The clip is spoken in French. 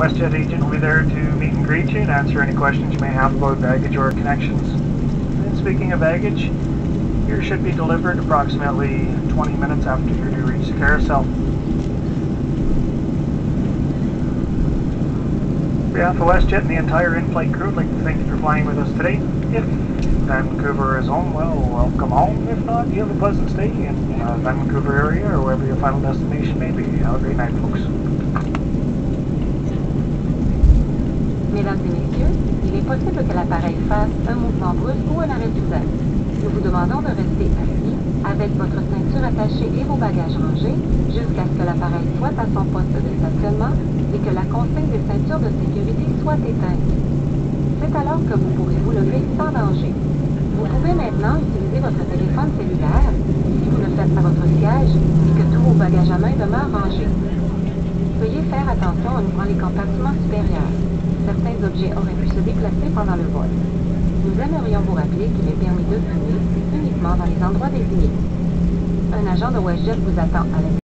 WestJet agent will be there to meet and greet you and answer any questions you may have about baggage or connections. And speaking of baggage, yours should be delivered approximately 20 minutes after you reach the carousel. On behalf of WestJet and the entire in-flight crew, I'd like to thank you for flying with us today. If Vancouver is home, well, welcome home. If not, you have a pleasant stay in uh, Vancouver area or wherever your final destination may be. Have a great night, folks. Possible que l'appareil fasse un mouvement brusque ou un arrêt soudain. Nous vous demandons de rester assis avec votre ceinture attachée et vos bagages rangés jusqu'à ce que l'appareil soit à son poste de stationnement et que la consigne des ceintures de sécurité soit éteinte. C'est alors que vous pourrez vous lever sans danger. Vous pouvez maintenant utiliser votre téléphone cellulaire si vous le faites à votre siège et que tous vos bagages à main demeurent rangés. Veuillez faire attention en ouvrant les compartiments supérieurs. Certains objets auraient pu se déplacer pendant le vol. Nous aimerions vous rappeler qu'il est permis de fumer uniquement dans les endroits désignés. Un agent de WestJet vous attend à